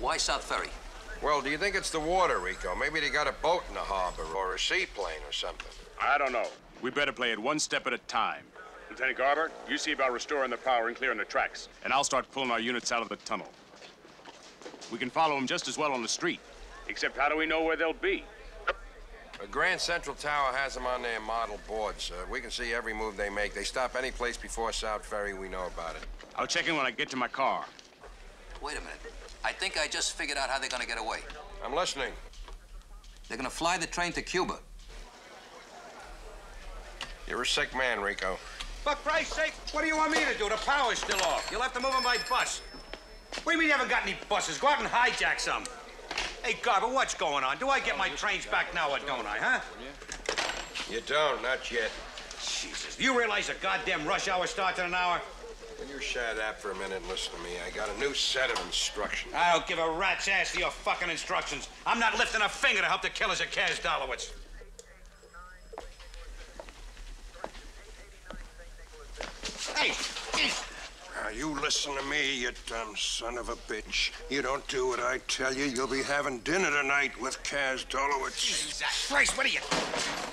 why South Ferry? Well, do you think it's the water, Rico? Maybe they got a boat in the harbor or a seaplane or something. I don't know. We better play it one step at a time. Lieutenant Garber, you see about restoring the power and clearing the tracks. And I'll start pulling our units out of the tunnel. We can follow them just as well on the street. Except how do we know where they'll be? The Grand Central Tower has them on their model boards, sir. We can see every move they make. They stop any place before South Ferry, we know about it. I'll check in when I get to my car. Wait a minute. I think I just figured out how they're gonna get away. I'm listening. They're gonna fly the train to Cuba. You're a sick man, Rico. For Christ's sake, what do you want me to do? The power's still off. You'll have to move them by bus. What do you mean you haven't got any buses? Go out and hijack some. Hey, Garber, what's going on? Do I get my trains back now or don't I, huh? You don't, not yet. Jesus, do you realize the goddamn rush hour starts in an hour? Will you shut up for a minute and listen to me? I got a new set of instructions. I don't give a rat's ass to your fucking instructions. I'm not lifting a finger to help the killers of Caz Dolowicz. Hey, hey, Now, you listen to me, you dumb son of a bitch. You don't do what I tell you, you'll be having dinner tonight with Caz Dolowicz. Jesus Christ, what are you...